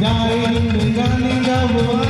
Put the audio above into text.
Ninga, ninga, ninga, ninga, ninga,